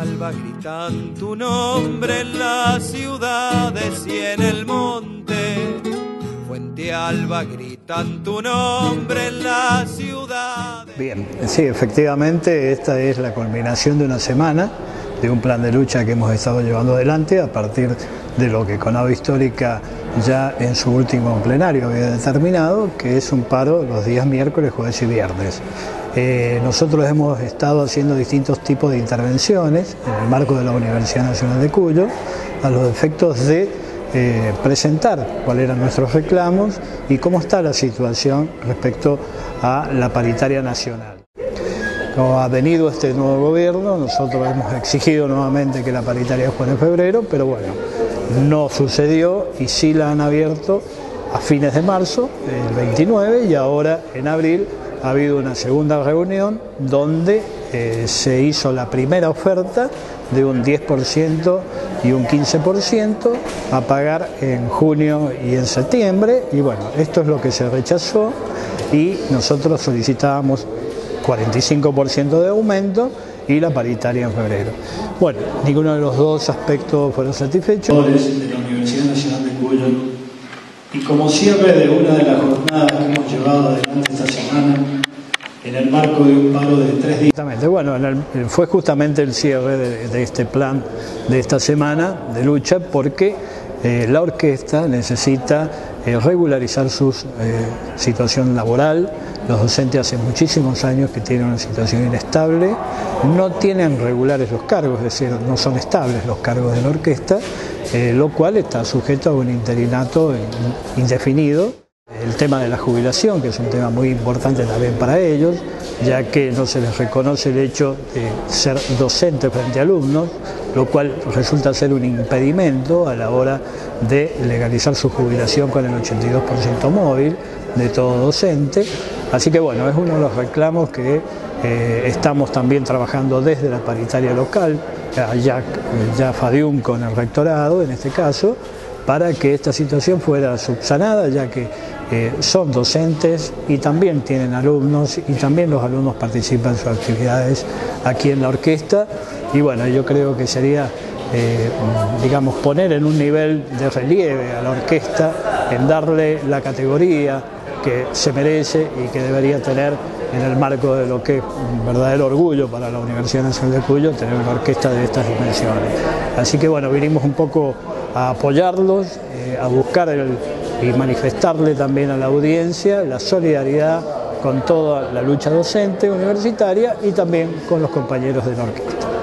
Gritan tu nombre en las ciudades y en el monte. Fuente Alba gritan tu nombre en las ciudades. Bien, sí, efectivamente esta es la culminación de una semana de un plan de lucha que hemos estado llevando adelante a partir de lo que Conado Histórica ya en su último plenario había determinado, que es un paro los días miércoles, jueves y viernes. Eh, nosotros hemos estado haciendo distintos tipos de intervenciones en el marco de la Universidad Nacional de Cuyo a los efectos de eh, presentar cuáles eran nuestros reclamos y cómo está la situación respecto a la paritaria nacional. Como ha venido este nuevo gobierno, nosotros hemos exigido nuevamente que la paritaria fuera en febrero, pero bueno, no sucedió y sí la han abierto a fines de marzo, el 29, y ahora en abril ha habido una segunda reunión donde eh, se hizo la primera oferta de un 10% y un 15% a pagar en junio y en septiembre y bueno, esto es lo que se rechazó y nosotros solicitábamos 45% de aumento y la paritaria en febrero. Bueno, ninguno de los dos aspectos fueron satisfechos. De la Universidad Nacional de Cuyo y como cierre de una de las jornadas que hemos llevado adelante esta semana, en el marco de un paro de tres días. Exactamente, bueno, fue justamente el cierre de, este plan de esta semana de lucha porque eh, la orquesta necesita eh, regularizar su eh, situación laboral. Los docentes hace muchísimos años que tienen una situación inestable, no tienen regulares los cargos, es decir, no son estables los cargos de la orquesta, lo cual está sujeto a un interinato indefinido. El tema de la jubilación, que es un tema muy importante también para ellos, ya que no se les reconoce el hecho de ser docente frente a alumnos, lo cual resulta ser un impedimento a la hora de legalizar su jubilación con el 82% móvil de todo docente. Así que bueno, es uno de los reclamos que eh, estamos también trabajando desde la paritaria local, ya, ya FADIUM con el rectorado en este caso, para que esta situación fuera subsanada, ya que son docentes y también tienen alumnos y también los alumnos participan en sus actividades aquí en la orquesta y bueno, yo creo que sería, eh, digamos, poner en un nivel de relieve a la orquesta, en darle la categoría que se merece y que debería tener en el marco de lo que es un verdadero orgullo para la Universidad Nacional de Cuyo, tener una orquesta de estas dimensiones. Así que bueno, vinimos un poco a apoyarlos, eh, a buscar el, y manifestarle también a la audiencia la solidaridad con toda la lucha docente universitaria y también con los compañeros de la orquesta.